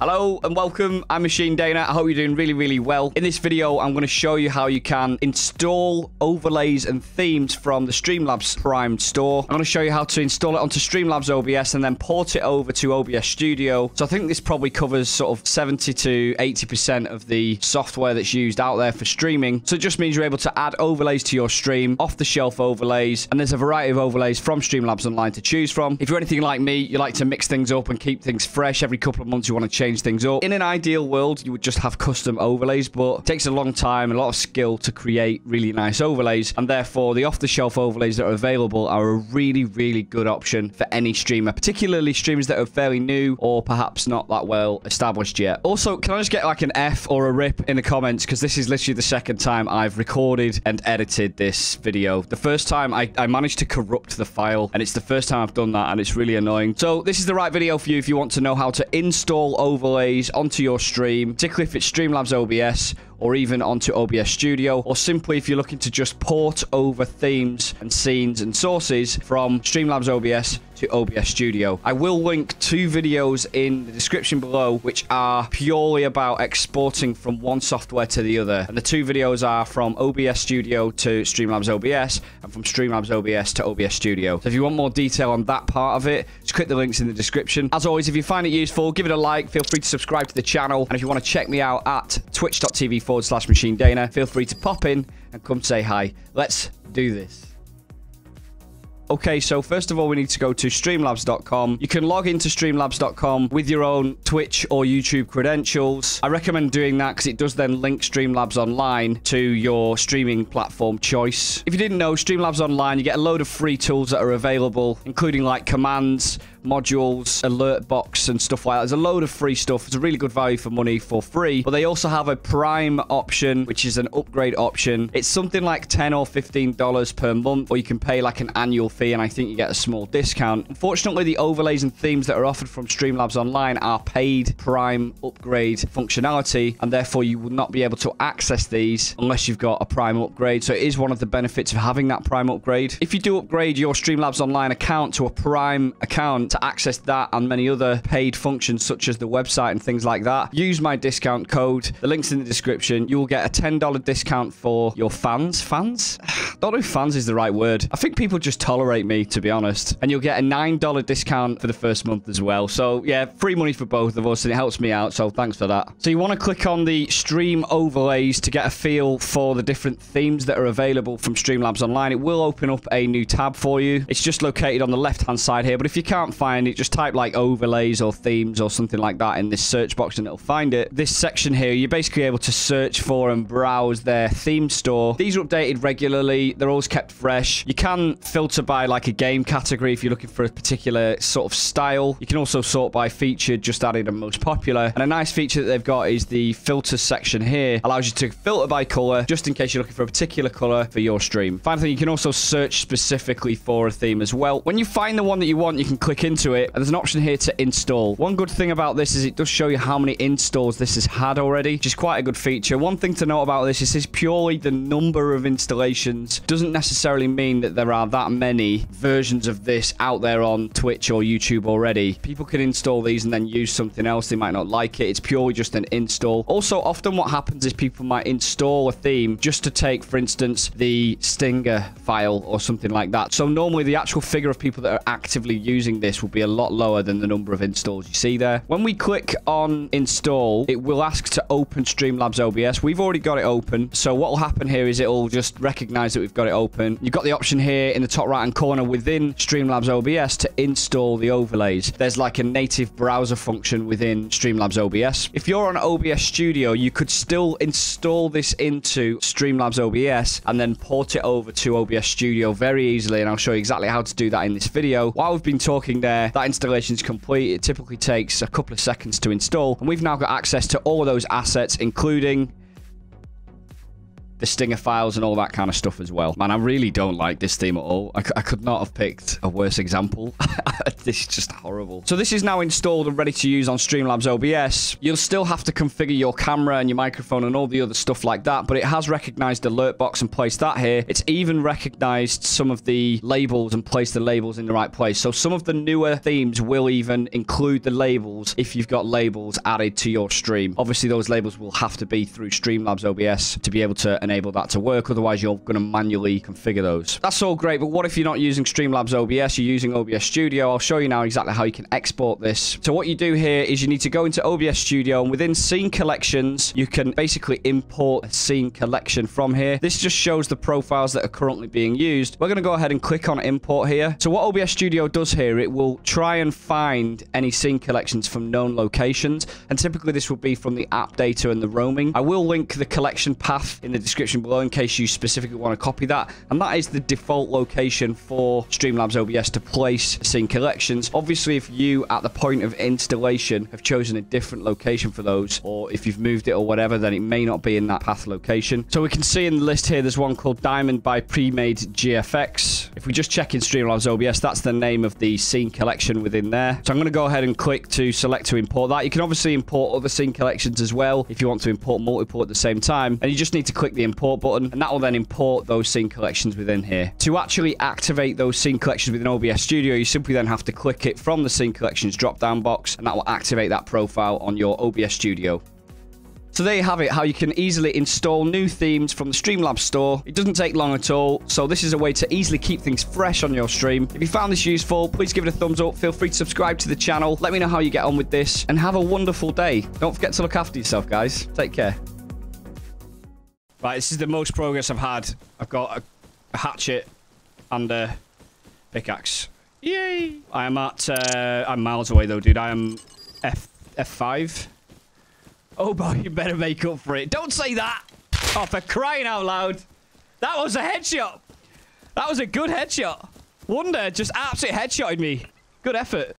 Hello and welcome. I'm Machine Daena. I hope you're doing really, really well. In this video, I'm going to show you how you can install overlays and themes from the Streamlabs Prime store. I'm going to show you how to install it onto Streamlabs OBS and then port it over to OBS Studio. So I think this probably covers sort of 70 to 80% of the software that's used out there for streaming. So it just means you're able to add overlays to your stream, off-the-shelf overlays, and there's a variety of overlays from Streamlabs Online to choose from. If you're anything like me, you like to mix things up and keep things fresh. Every couple of months, you want to change change things up. In an ideal world, you would just have custom overlays, but it takes a long time a lot of skill to create really nice overlays. And therefore, the off-the-shelf overlays that are available are a really, really good option for any streamer, particularly streamers that are fairly new or perhaps not that well established yet. Also, can I just get like an F or a RIP in the comments? Because this is literally the second time I've recorded and edited this video. The first time I, I managed to corrupt the file, and it's the first time I've done that, and it's really annoying. So this is the right video for you if you want to know how to install overlays onto your stream, particularly if it's Streamlabs OBS or even onto OBS Studio, or simply if you're looking to just port over themes and scenes and sources from Streamlabs OBS to OBS Studio. I will link two videos in the description below which are purely about exporting from one software to the other. And the two videos are from OBS Studio to Streamlabs OBS and from Streamlabs OBS to OBS Studio. So if you want more detail on that part of it, just click the links in the description. As always, if you find it useful, give it a like. Feel free to subscribe to the channel. And if you want to check me out at twitch.tv forward slash machine Daena, feel free to pop in and come say hi. Let's do this. Okay, so first of all, we need to go to streamlabs.com. You can log into streamlabs.com with your own Twitch or YouTube credentials. I recommend doing that because it does then link Streamlabs Online to your streaming platform choice. If you didn't know, Streamlabs Online, you get a load of free tools that are available, including like commands, modules, alert box, and stuff like that. There's a load of free stuff. It's a really good value for money for free. But they also have a Prime option, which is an upgrade option. It's something like 10 or $15 per month, or you can pay like an annual fee, and I think you get a small discount. Unfortunately, the overlays and themes that are offered from Streamlabs Online are paid Prime upgrade functionality, and therefore you will not be able to access these unless you've got a Prime upgrade. So it is one of the benefits of having that Prime upgrade. If you do upgrade your Streamlabs Online account to a Prime account, to access that and many other paid functions such as the website and things like that, use my discount code. The link's in the description. You will get a $10 discount for your fans. Fans? I don't know if fans is the right word. I think people just tolerate me, to be honest. And you'll get a $9 discount for the first month as well. So, yeah, free money for both of us, and it helps me out. So, thanks for that. So, you want to click on the stream overlays to get a feel for the different themes that are available from Streamlabs Online. It will open up a new tab for you. It's just located on the left-hand side here. But if you can't find find it, just type like overlays or themes or something like that in this search box and it'll find it. This section here, you're basically able to search for and browse their theme store. These are updated regularly. They're always kept fresh. You can filter by like a game category if you're looking for a particular sort of style. You can also sort by feature, just adding the most popular. And a nice feature that they've got is the filter section here. Allows you to filter by color, just in case you're looking for a particular color for your stream. Finally, you can also search specifically for a theme as well. When you find the one that you want, you can click into it. And there's an option here to install. One good thing about this is it does show you how many installs this has had already, which is quite a good feature. One thing to note about this is this purely the number of installations. Doesn't necessarily mean that there are that many versions of this out there on Twitch or YouTube already. People can install these and then use something else. They might not like it. It's purely just an install. Also, often what happens is people might install a theme just to take, for instance, the Stinger file or something like that. So normally the actual figure of people that are actively using this will be a lot lower than the number of installs you see there. When we click on install, it will ask to open Streamlabs OBS. We've already got it open. So what will happen here is it will just recognize that we've got it open. You've got the option here in the top right hand corner within Streamlabs OBS to install the overlays. There's like a native browser function within Streamlabs OBS. If you're on OBS Studio, you could still install this into Streamlabs OBS and then port it over to OBS Studio very easily. And I'll show you exactly how to do that in this video. While we've been talking there. That installation is complete. It typically takes a couple of seconds to install. And we've now got access to all of those assets, including the stinger files and all that kind of stuff as well. Man, I really don't like this theme at all. I, I could not have picked a worse example. this is just horrible. So this is now installed and ready to use on Streamlabs OBS. You'll still have to configure your camera and your microphone and all the other stuff like that, but it has recognized the alert box and placed that here. It's even recognized some of the labels and placed the labels in the right place. So some of the newer themes will even include the labels if you've got labels added to your stream. Obviously, those labels will have to be through Streamlabs OBS to be able to enable that to work. Otherwise, you're going to manually configure those. That's all great, but what if you're not using Streamlabs OBS? You're using OBS Studio. I'll show you now exactly how you can export this. So what you do here is you need to go into OBS Studio and within scene collections, you can basically import a scene collection from here. This just shows the profiles that are currently being used. We're going to go ahead and click on import here. So what OBS Studio does here, it will try and find any scene collections from known locations. And typically this will be from the app data and the roaming. I will link the collection path in the description below in case you specifically want to copy that. And that is the default location for Streamlabs OBS to place scene collections. Obviously, if you, at the point of installation, have chosen a different location for those, or if you've moved it or whatever, then it may not be in that path location. So we can see in the list here, there's one called Diamond by Premade GFX. If we just check in Streamlabs OBS, that's the name of the scene collection within there. So I'm going to go ahead and click to select to import that. You can obviously import other scene collections as well if you want to import multiple at the same time. And you just need to click the import button, and that will then import those scene collections within here. To actually activate those scene collections within OBS Studio, you simply then have to click it from the scene collections drop-down box, and that will activate that profile on your OBS Studio. So there you have it, how you can easily install new themes from the Streamlabs store. It doesn't take long at all, so this is a way to easily keep things fresh on your stream. If you found this useful, please give it a thumbs up. Feel free to subscribe to the channel. Let me know how you get on with this, and have a wonderful day. Don't forget to look after yourself, guys. Take care. Right, this is the most progress I've had. I've got a, a hatchet and a pickaxe. Yay! I am at, uh, I'm miles away though, dude. I am F, F5. Oh boy, you better make up for it. Don't say that! Oh, for crying out loud. That was a headshot. That was a good headshot. Wonder just absolutely headshotted me. Good effort.